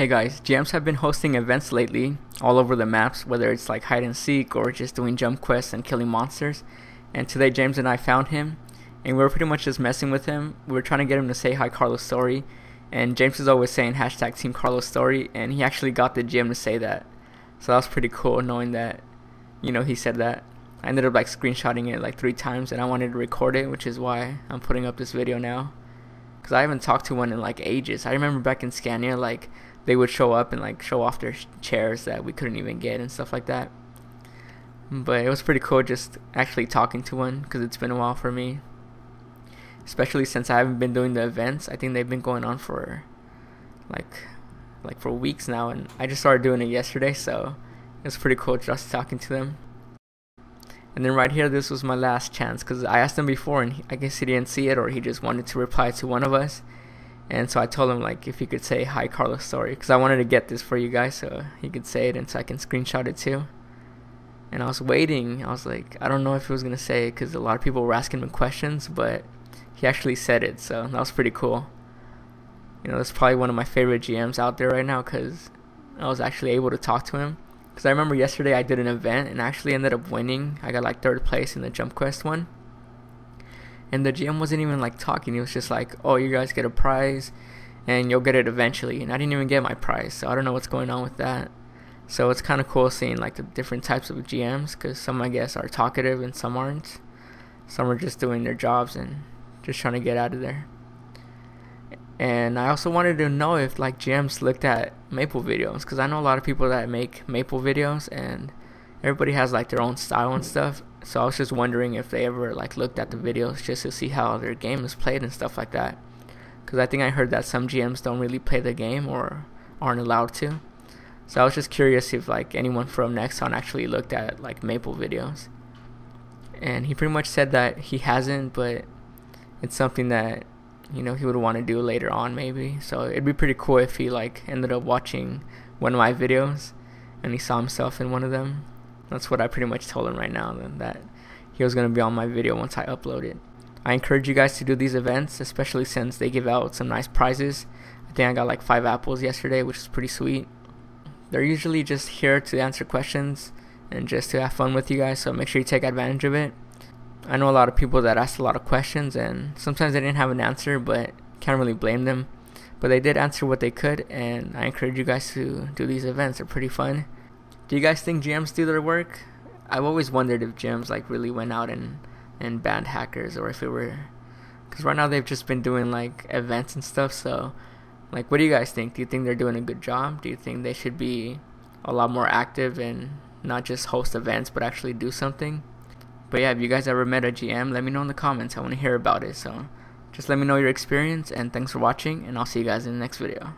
Hey guys, GMs have been hosting events lately all over the maps, whether it's like hide and seek or just doing jump quests and killing monsters. And today James and I found him, and we were pretty much just messing with him. We were trying to get him to say hi Carlos Story, and James is always saying hashtag Team Carlos Story, and he actually got the GM to say that. So that was pretty cool knowing that, you know, he said that. I ended up like screenshotting it like three times, and I wanted to record it, which is why I'm putting up this video now. Cause I haven't talked to one in like ages. I remember back in Scania, like they would show up and like show off their chairs that we couldn't even get and stuff like that. But it was pretty cool just actually talking to one because it's been a while for me. Especially since I haven't been doing the events. I think they've been going on for like like for weeks now and I just started doing it yesterday so it was pretty cool just talking to them. And then right here, this was my last chance because I asked him before, and he, I guess he didn't see it, or he just wanted to reply to one of us. And so I told him like if he could say hi Carlos story because I wanted to get this for you guys so he could say it and so I can screenshot it too. And I was waiting. I was like, I don't know if he was gonna say it because a lot of people were asking him questions, but he actually said it, so that was pretty cool. You know, that's probably one of my favorite GMs out there right now because I was actually able to talk to him. Because I remember yesterday I did an event and actually ended up winning. I got like third place in the Jump Quest one and the GM wasn't even like talking. He was just like, "Oh, you guys get a prize, and you'll get it eventually." And I didn't even get my prize, so I don't know what's going on with that. So it's kind of cool seeing like the different types of GMs because some I guess are talkative and some aren't. Some are just doing their jobs and just trying to get out of there. And I also wanted to know if like GMs looked at Maple videos because I know a lot of people that make Maple videos and everybody has like their own style and stuff. So I was just wondering if they ever like looked at the videos just to see how their game is played and stuff like that. Because I think I heard that some GMs don't really play the game or aren't allowed to. So I was just curious if like anyone from Nexon actually looked at like Maple videos. And he pretty much said that he hasn't, but it's something that you know he would want to do later on maybe. So it'd be pretty cool if he like ended up watching one of my videos and he saw himself in one of them that's what I pretty much told him right now, then that he was going to be on my video once I upload it. I encourage you guys to do these events, especially since they give out some nice prizes. I think I got like five apples yesterday, which is pretty sweet. They're usually just here to answer questions and just to have fun with you guys, so make sure you take advantage of it. I know a lot of people that asked a lot of questions, and sometimes they didn't have an answer, but can't really blame them. But they did answer what they could, and I encourage you guys to do these events. They're pretty fun. Do you guys think GMs do their work? I've always wondered if GMs like really went out and and banned hackers or if it were because right now they've just been doing like events and stuff. So, like, what do you guys think? Do you think they're doing a good job? Do you think they should be a lot more active and not just host events but actually do something? But yeah, if you guys ever met a GM, let me know in the comments. I want to hear about it. So, just let me know your experience and thanks for watching, and I'll see you guys in the next video.